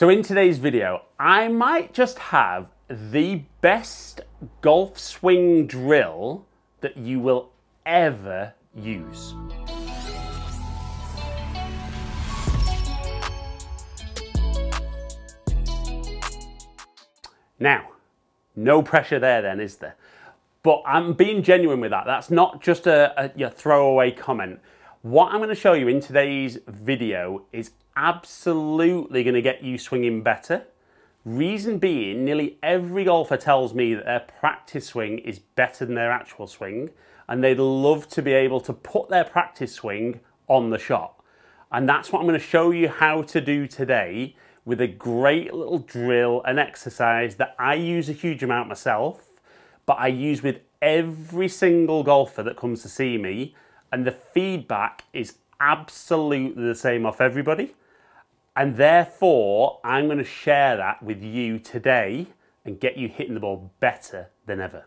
So in today's video, I might just have the best golf swing drill that you will ever use. Now, no pressure there then, is there? But I'm being genuine with that. That's not just a, a, a throwaway comment. What I'm going to show you in today's video is absolutely going to get you swinging better. Reason being, nearly every golfer tells me that their practice swing is better than their actual swing, and they'd love to be able to put their practice swing on the shot. And that's what I'm going to show you how to do today with a great little drill and exercise that I use a huge amount myself, but I use with every single golfer that comes to see me, and the feedback is absolutely the same off everybody. And therefore, I'm going to share that with you today and get you hitting the ball better than ever.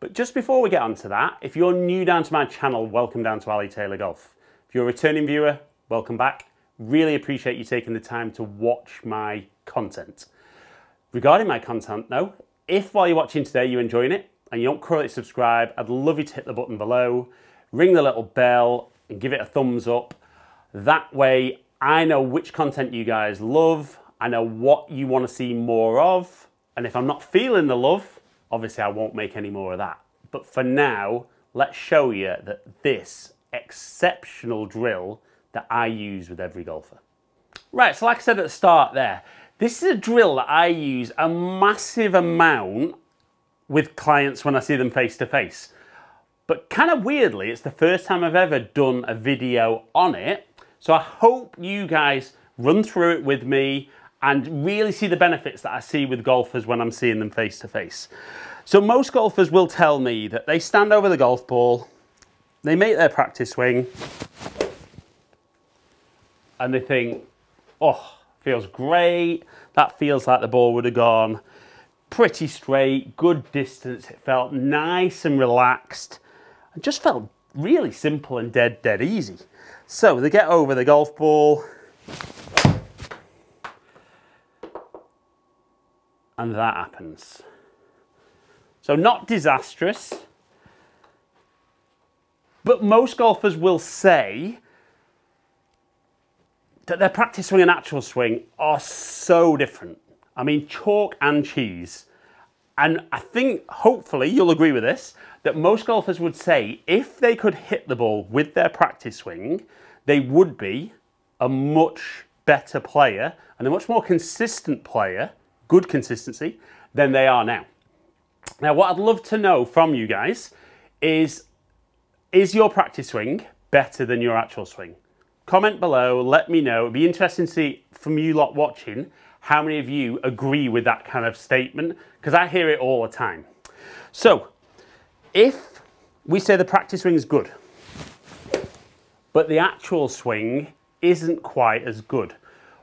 But just before we get on to that, if you're new down to my channel, welcome down to Ali Taylor Golf. If you're a returning viewer, welcome back. Really appreciate you taking the time to watch my content. Regarding my content though, if while you're watching today you're enjoying it and you don't currently subscribe, I'd love you to hit the button below, ring the little bell and give it a thumbs up. That way I know which content you guys love, I know what you want to see more of, and if I'm not feeling the love, obviously I won't make any more of that. But for now, let's show you that this exceptional drill that I use with every golfer. Right, so like I said at the start there, this is a drill that I use a massive amount with clients when I see them face to face. But kind of weirdly, it's the first time I've ever done a video on it. So I hope you guys run through it with me and really see the benefits that I see with golfers when I'm seeing them face to face. So most golfers will tell me that they stand over the golf ball, they make their practice swing, and they think, oh, feels great. That feels like the ball would have gone pretty straight, good distance. It felt nice and relaxed and just felt really simple and dead, dead easy. So they get over the golf ball and that happens. So not disastrous, but most golfers will say that their practice swing and actual swing are so different. I mean, chalk and cheese. And I think, hopefully, you'll agree with this, that most golfers would say if they could hit the ball with their practice swing, they would be a much better player and a much more consistent player, good consistency, than they are now. Now, what I'd love to know from you guys is is your practice swing better than your actual swing? Comment below, let me know. It'd be interesting to see from you lot watching how many of you agree with that kind of statement because I hear it all the time. So, if we say the practice swing is good, but the actual swing isn't quite as good,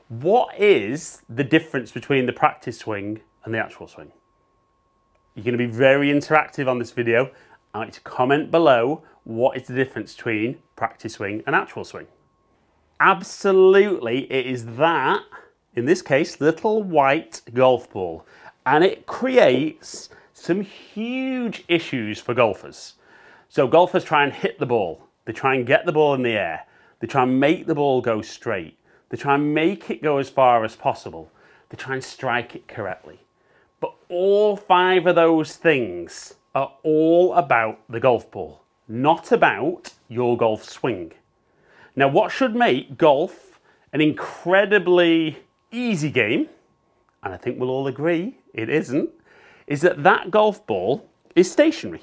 what is the difference between the practice swing and the actual swing? You're going to be very interactive on this video. I'd like to comment below what is the difference between practice swing and actual swing. Absolutely, it is that, in this case, little white golf ball. And it creates some huge issues for golfers. So golfers try and hit the ball. They try and get the ball in the air. They try and make the ball go straight. They try and make it go as far as possible. They try and strike it correctly. But all five of those things are all about the golf ball, not about your golf swing. Now, what should make golf an incredibly easy game, and I think we'll all agree it isn't, is that that golf ball is stationary.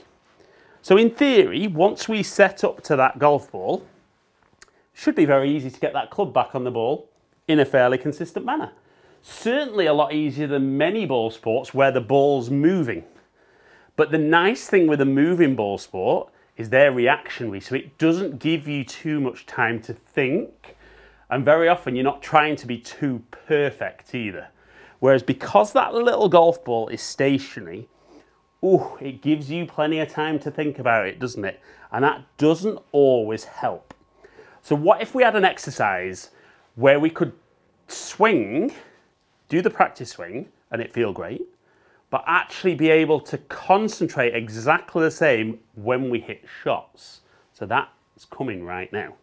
So in theory, once we set up to that golf ball, should be very easy to get that club back on the ball in a fairly consistent manner. Certainly a lot easier than many ball sports where the ball's moving. But the nice thing with a moving ball sport is they're reactionary, so it doesn't give you too much time to think. And very often you're not trying to be too perfect either. Whereas because that little golf ball is stationary, ooh, it gives you plenty of time to think about it, doesn't it? And that doesn't always help. So what if we had an exercise where we could swing, do the practice swing, and it feel great, but actually be able to concentrate exactly the same when we hit shots. So that's coming right now.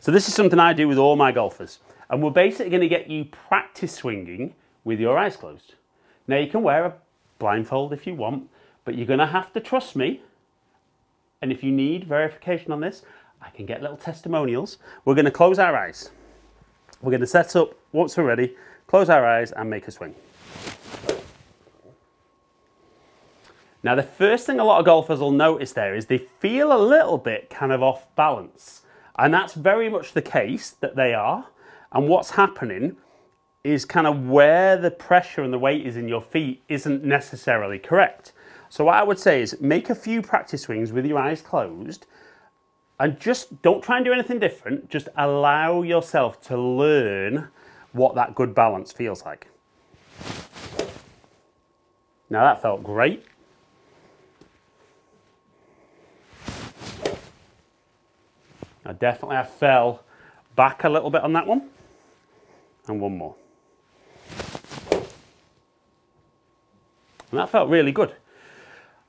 So this is something I do with all my golfers. And we're basically going to get you practice swinging with your eyes closed. Now you can wear a blindfold if you want, but you're going to have to trust me. And if you need verification on this, I can get little testimonials. We're going to close our eyes. We're going to set up once we're ready, close our eyes and make a swing. Now the first thing a lot of golfers will notice there is they feel a little bit kind of off balance. And that's very much the case that they are. And what's happening is kind of where the pressure and the weight is in your feet isn't necessarily correct. So what I would say is make a few practice swings with your eyes closed and just don't try and do anything different. Just allow yourself to learn what that good balance feels like. Now that felt great. I definitely I fell back a little bit on that one. And one more. And that felt really good.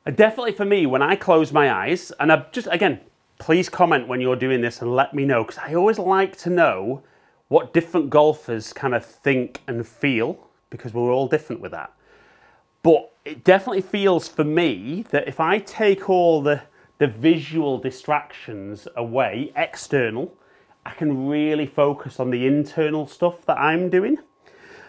And definitely for me, when I close my eyes, and I just, again, please comment when you're doing this and let me know, because I always like to know what different golfers kind of think and feel, because we're all different with that. But it definitely feels for me that if I take all the, the visual distractions away, external, I can really focus on the internal stuff that I'm doing.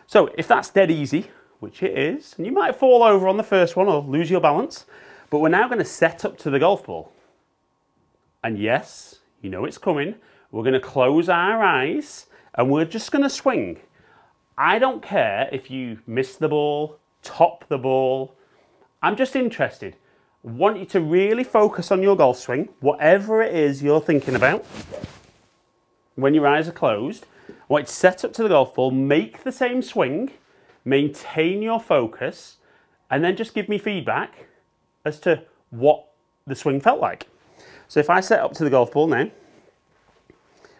So if that's dead easy, which it is, and you might fall over on the first one or lose your balance, but we're now going to set up to the golf ball. And yes, you know it's coming. We're going to close our eyes and we're just going to swing. I don't care if you miss the ball, top the ball. I'm just interested. I want you to really focus on your golf swing, whatever it is you're thinking about when your eyes are closed. I want you to set up to the golf ball, make the same swing, maintain your focus, and then just give me feedback as to what the swing felt like. So if I set up to the golf ball now,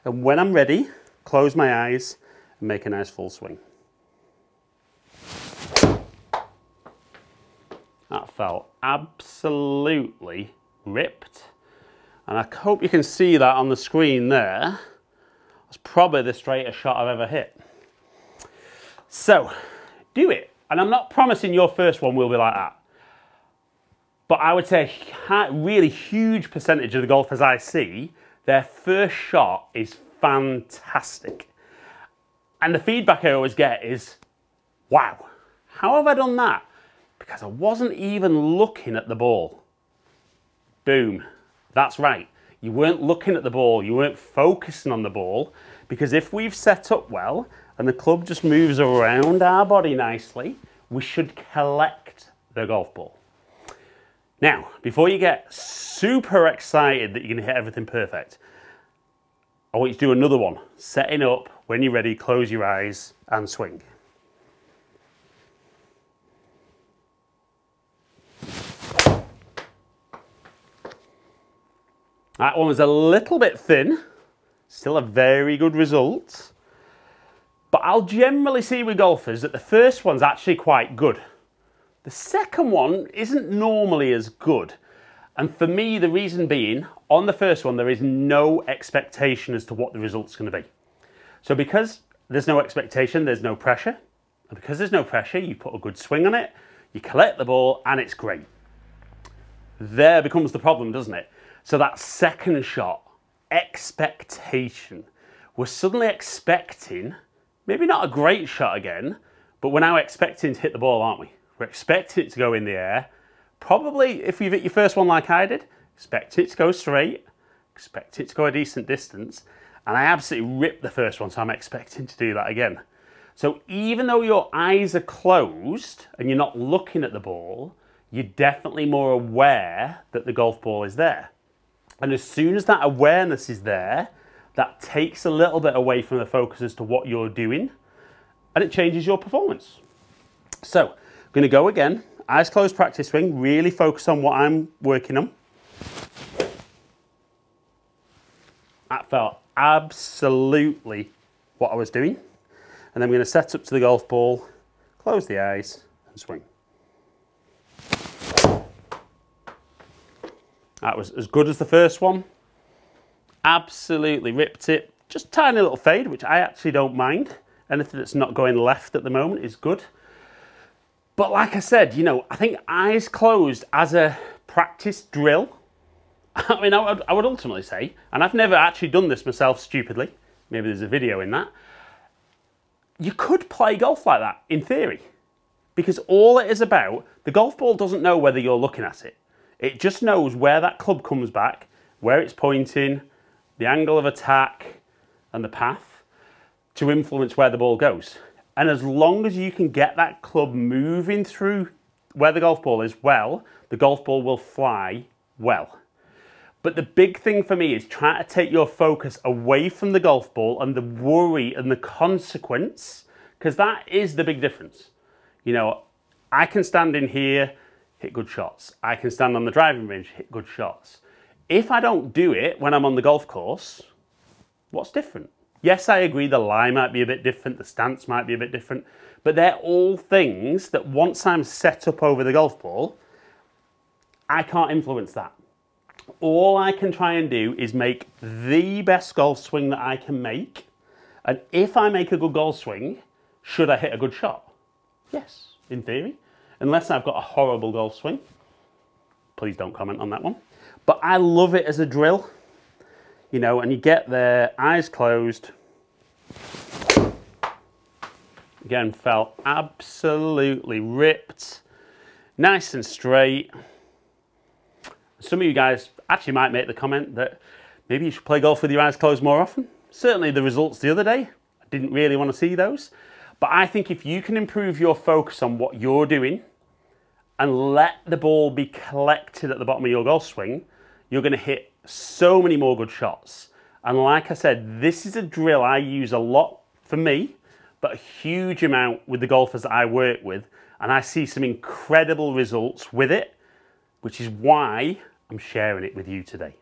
and when I'm ready, close my eyes and make a nice full swing. That felt absolutely ripped. And I hope you can see that on the screen there. It's probably the straightest shot I've ever hit. So, do it. And I'm not promising your first one will be like that. But I would say a really huge percentage of the golfers I see, their first shot is fantastic. And the feedback I always get is, wow, how have I done that? Because I wasn't even looking at the ball. Boom, that's right. You weren't looking at the ball, you weren't focusing on the ball, because if we've set up well and the club just moves around our body nicely, we should collect the golf ball. Now, before you get super excited that you're to hit everything perfect, I want you to do another one. Setting up, when you're ready, close your eyes and swing. That one was a little bit thin, still a very good result. But I'll generally see with golfers that the first one's actually quite good. The second one isn't normally as good. And for me, the reason being, on the first one, there is no expectation as to what the result's going to be. So because there's no expectation, there's no pressure. And because there's no pressure, you put a good swing on it, you collect the ball, and it's great. There becomes the problem, doesn't it? So that second shot, expectation. We're suddenly expecting, maybe not a great shot again, but we're now expecting to hit the ball, aren't we? We're expecting it to go in the air. Probably, if you've hit your first one like I did, expect it to go straight, expect it to go a decent distance, and I absolutely ripped the first one, so I'm expecting to do that again. So even though your eyes are closed and you're not looking at the ball, you're definitely more aware that the golf ball is there. And as soon as that awareness is there, that takes a little bit away from the focus as to what you're doing and it changes your performance. So, I'm going to go again. Eyes closed practice swing, really focus on what I'm working on. That felt absolutely what I was doing. And then going to set up to the golf ball, close the eyes and swing. That was as good as the first one. Absolutely ripped it. Just tiny little fade, which I actually don't mind. Anything that's not going left at the moment is good. But like I said, you know, I think eyes closed as a practice drill. I mean, I would, I would ultimately say, and I've never actually done this myself stupidly. Maybe there's a video in that. You could play golf like that in theory because all it is about, the golf ball doesn't know whether you're looking at it. It just knows where that club comes back, where it's pointing, the angle of attack, and the path to influence where the ball goes. And as long as you can get that club moving through where the golf ball is well, the golf ball will fly well. But the big thing for me is trying to take your focus away from the golf ball and the worry and the consequence, because that is the big difference. You know, I can stand in here hit good shots. I can stand on the driving range, hit good shots. If I don't do it when I'm on the golf course, what's different? Yes, I agree the lie might be a bit different, the stance might be a bit different, but they're all things that once I'm set up over the golf ball, I can't influence that. All I can try and do is make the best golf swing that I can make. And if I make a good golf swing, should I hit a good shot? Yes, in theory unless I've got a horrible golf swing. Please don't comment on that one. But I love it as a drill, you know, and you get there, eyes closed. Again, felt absolutely ripped, nice and straight. Some of you guys actually might make the comment that maybe you should play golf with your eyes closed more often. Certainly the results the other day, I didn't really want to see those. But I think if you can improve your focus on what you're doing, and let the ball be collected at the bottom of your golf swing, you're going to hit so many more good shots. And like I said, this is a drill I use a lot for me, but a huge amount with the golfers that I work with. And I see some incredible results with it, which is why I'm sharing it with you today.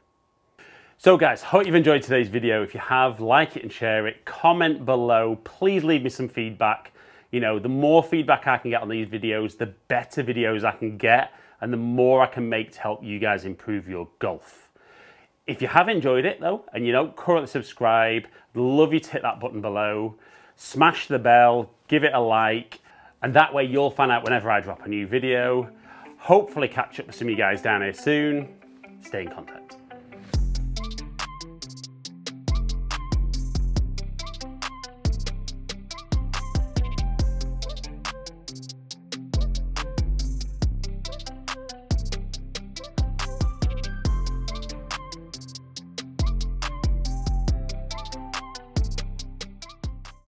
So guys, hope you've enjoyed today's video. If you have, like it and share it. Comment below. Please leave me some feedback you know, the more feedback I can get on these videos, the better videos I can get and the more I can make to help you guys improve your golf. If you have enjoyed it though, and you don't currently subscribe, love you to hit that button below, smash the bell, give it a like, and that way you'll find out whenever I drop a new video. Hopefully catch up with some of you guys down here soon. Stay in contact.